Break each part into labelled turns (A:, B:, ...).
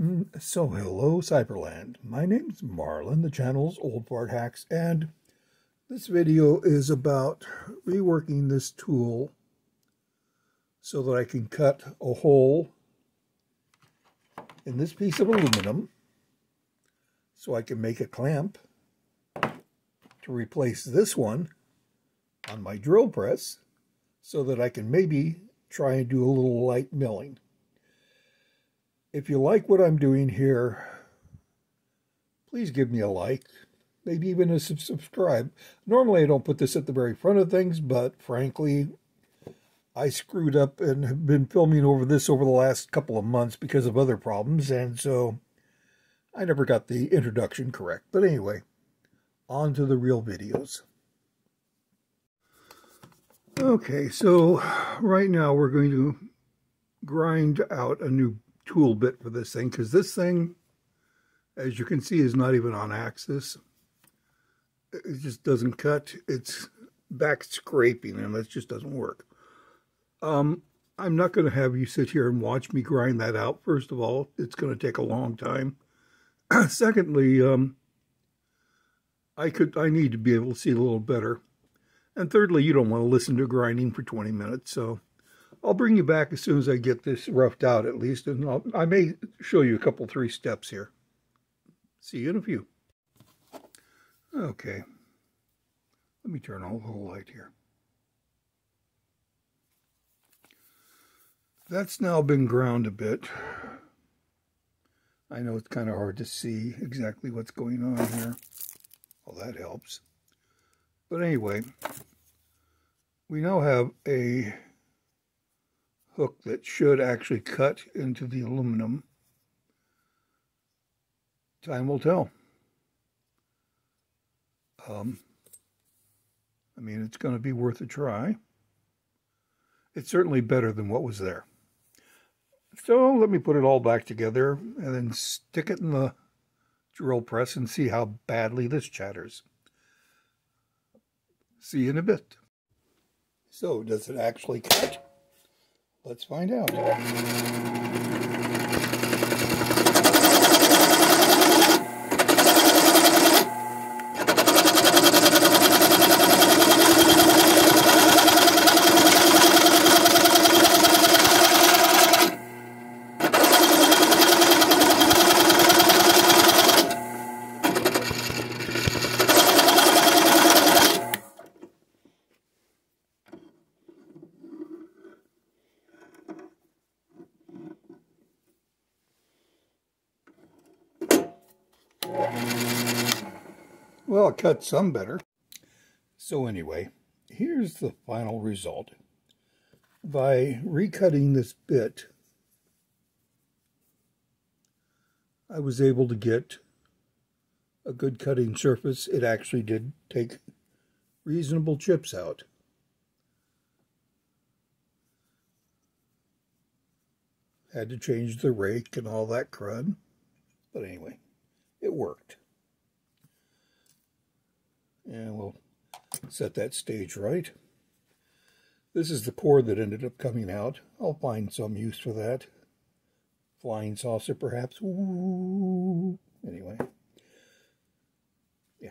A: Mm, so, hello, Cyberland. My name's Marlin, the channel's Old Fart Hacks, and this video is about reworking this tool so that I can cut a hole in this piece of aluminum so I can make a clamp to replace this one on my drill press so that I can maybe try and do a little light milling. If you like what I'm doing here, please give me a like, maybe even a subscribe. Normally I don't put this at the very front of things, but frankly, I screwed up and have been filming over this over the last couple of months because of other problems, and so I never got the introduction correct. But anyway, on to the real videos. Okay, so right now we're going to grind out a new tool bit for this thing because this thing, as you can see, is not even on axis. It just doesn't cut. It's back scraping and that just doesn't work. Um, I'm not going to have you sit here and watch me grind that out. First of all, it's going to take a long time. Secondly, um, I could I need to be able to see a little better. And thirdly, you don't want to listen to grinding for 20 minutes, so I'll bring you back as soon as I get this roughed out at least, and I'll, I may show you a couple, three steps here. See you in a few. Okay. Let me turn on the little light here. That's now been ground a bit. I know it's kind of hard to see exactly what's going on here. Well, that helps. But anyway, we now have a hook that should actually cut into the aluminum. Time will tell. Um, I mean, it's going to be worth a try. It's certainly better than what was there. So let me put it all back together and then stick it in the drill press and see how badly this chatters. See you in a bit. So does it actually cut? Let's find out. Well, cut some better. So anyway, here's the final result. By recutting this bit, I was able to get a good cutting surface. It actually did take reasonable chips out. Had to change the rake and all that crud. But anyway, it worked. And we'll set that stage right. This is the cord that ended up coming out. I'll find some use for that. Flying saucer, perhaps. Ooh. Anyway. Yeah.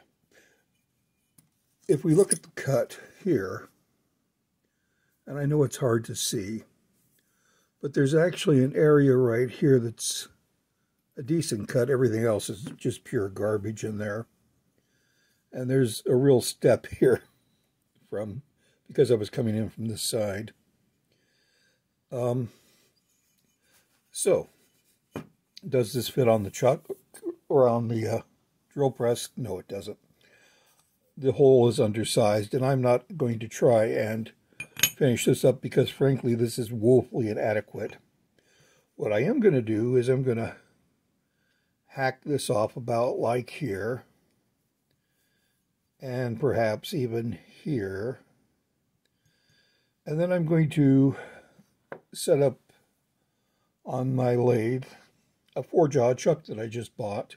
A: If we look at the cut here, and I know it's hard to see, but there's actually an area right here that's a decent cut. Everything else is just pure garbage in there. And there's a real step here from, because I was coming in from this side. Um, so, does this fit on the chuck or on the uh, drill press? No, it doesn't. The hole is undersized, and I'm not going to try and finish this up because, frankly, this is woefully inadequate. What I am going to do is I'm going to hack this off about like here and perhaps even here. And then I'm going to set up on my lathe a four-jaw chuck that I just bought.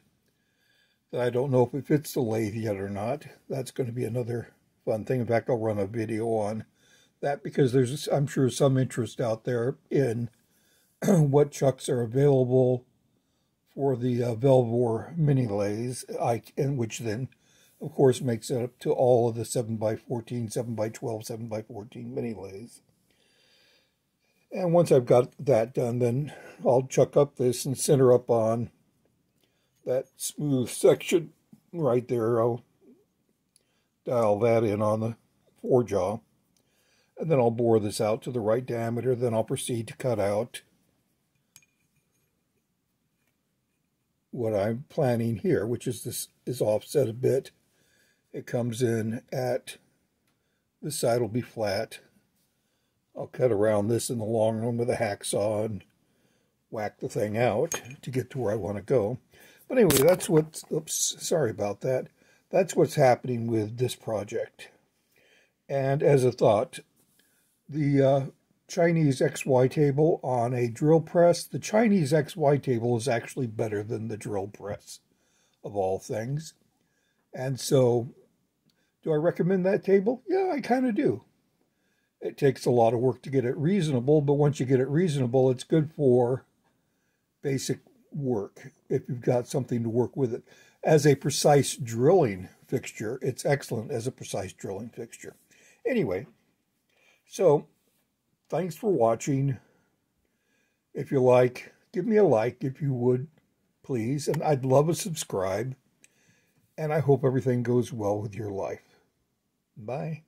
A: That I don't know if it fits the lathe yet or not. That's going to be another fun thing. In fact, I'll run a video on that because there's, I'm sure, some interest out there in what chucks are available, for the uh, Vevor mini lathes, I, and which then, of course, makes it up to all of the 7x14, 7x12, 7x14 mini lathes. And once I've got that done, then I'll chuck up this and center up on that smooth section right there. I'll dial that in on the four-jaw. And then I'll bore this out to the right diameter. Then I'll proceed to cut out what I'm planning here, which is this is offset a bit. It comes in at, the side will be flat. I'll cut around this in the long run with a hacksaw and whack the thing out to get to where I want to go. But anyway, that's what, oops, sorry about that. That's what's happening with this project. And as a thought, the uh, Chinese XY table on a drill press, the Chinese XY table is actually better than the drill press of all things. And so, do I recommend that table? Yeah, I kind of do. It takes a lot of work to get it reasonable, but once you get it reasonable, it's good for basic work if you've got something to work with it. As a precise drilling fixture, it's excellent as a precise drilling fixture. Anyway, so thanks for watching. If you like, give me a like if you would, please. And I'd love a subscribe. And I hope everything goes well with your life. Bye.